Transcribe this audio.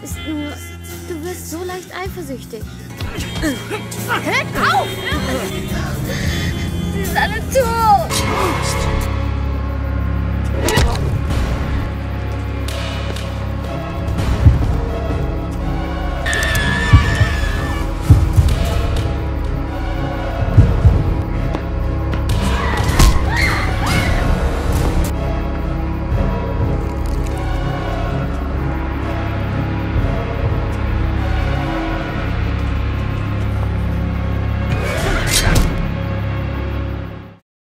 Es ist nur, du wirst so leicht eifersüchtig. Hört auf!